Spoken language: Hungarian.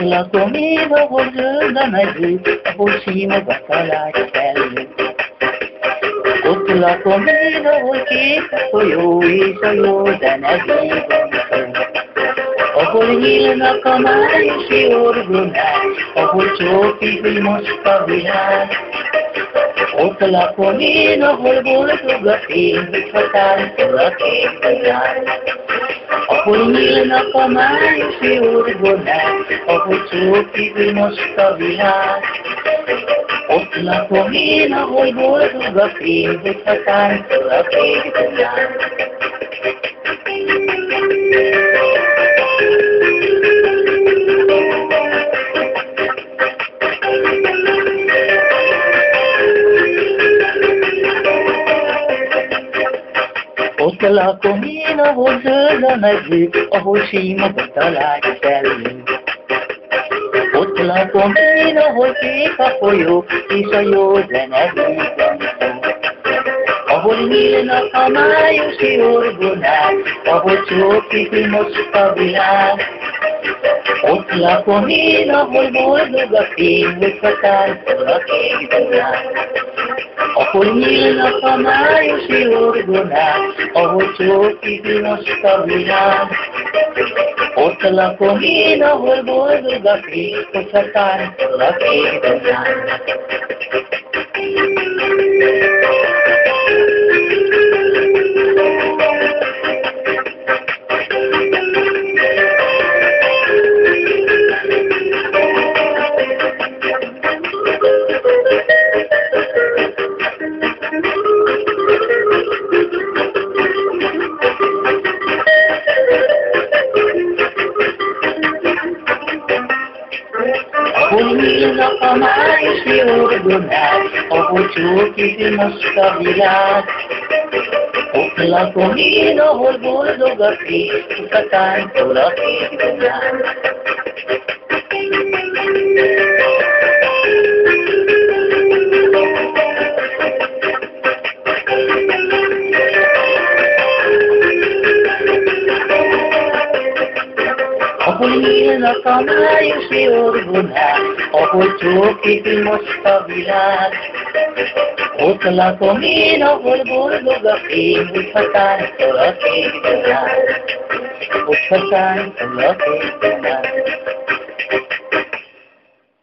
lakom én, ahol zöld a mező, ahol sínok a talács felül. Ott lakom én, ahol kék a folyó, és a jó zene Ahol nyílnak a májusi orgonák, ahol csókig most a világ. Ott lakom én, ahol boldog a fény, ha táncol a két Ahol nyílnak a májusi orgonák, ahol csókig most a. Ott lakom én, ahol boldog a fény, hogyha táncol a két Ott lakom én, ahol zöld a mező, ahol símok a talács felül. Ott lakom én, ahol kék a folyó, és a jó zene Ahol nyílnak a májusi orgonák, ahol csókik most a világ. Ott lakom én, ahol boldog a fény, hogy a táncol a kék ahol nyílnak a májusi orgonák, ahol csókik most a világ. Ott lakom én, ahol boldog a fény, hogyha táncol a kék Ahol nyílnak a májusi orgonák, ahol csókít most a világ. Ott lakom nyílnak a májusi orgonák, ahol csókít most a világ. Ott lakom én, ahol boldog a fény, úgy ha táncol a kék Ott ha táncol a kék